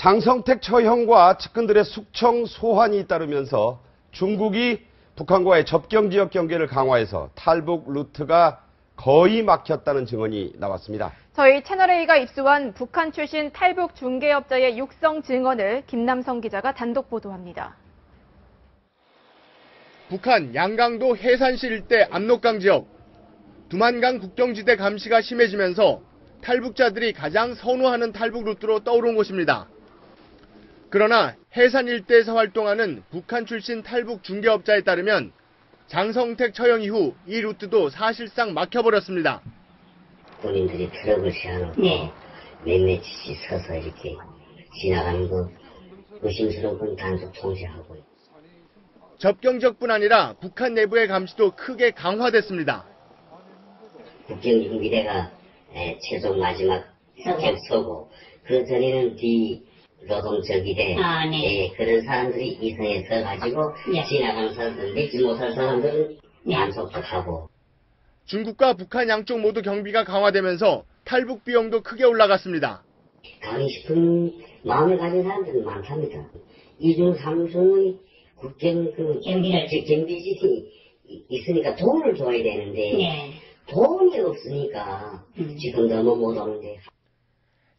장성택 처형과 측근들의 숙청 소환이 잇따르면서 중국이 북한과의 접경 지역 경계를 강화해서 탈북 루트가 거의 막혔다는 증언이 나왔습니다. 저희 채널A가 입수한 북한 출신 탈북 중개업자의 육성 증언을 김남성 기자가 단독 보도합니다. 북한 양강도 해산시 일대 압록강 지역 두만강 국경지대 감시가 심해지면서 탈북자들이 가장 선호하는 탈북 루트로 떠오른 곳입니다. 그러나 해산 일대에서 활동하는 북한 출신 탈북 중개업자에 따르면 장성택 처형 이후 이 루트도 사실상 막혀버렸습니다. 본인들이 트럭을 세워놓고 네. 몇몇이 서서 이렇게 지나가는 거 의심스러운 건 단속 통제하고 접경 지역뿐 아니라 북한 내부의 감시도 크게 강화됐습니다. 국경중비대가 에, 최종 마지막 격서고 그 전에는 뒤 노동적이대 아, 네. 예, 그런 사람들이 이성에 서가지고 예. 지나가는 사람들 믿지 못할 사람들은 네. 단속도 하고 중국과 북한 양쪽 모두 경비가 강화되면서 탈북 비용도 크게 올라갔습니다. 가고 싶은 마음을 가진 사람들은 많답니다. 이중 삼중의 국경 그 경비를. 즉 경비진이 이- 있으니까 돈을 줘야 되는데 네. 돈이 없으니까 음. 지금 너무 못 오는데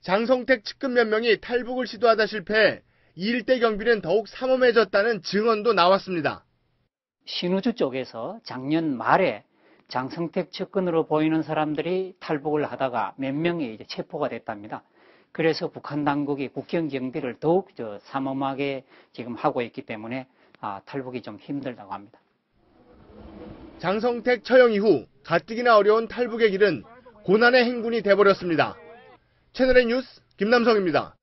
장성택 측근 몇 명이 탈북을 시도하다 실패해 이 일대 경비는 더욱 삼엄해졌다는 증언도 나왔습니다. 신우주 쪽에서 작년 말에 장성택 측근으로 보이는 사람들이 탈북을 하다가 몇 명이 이제 체포가 됐답니다. 그래서 북한 당국이 국경 경비를 더욱 저 삼엄하게 지금 하고 있기 때문에 아, 탈북이 좀 힘들다고 합니다. 장성택 처형 이후 가뜩이나 어려운 탈북의 길은 고난의 행군이 돼버렸습니다. 채널의 뉴스 김남성입니다.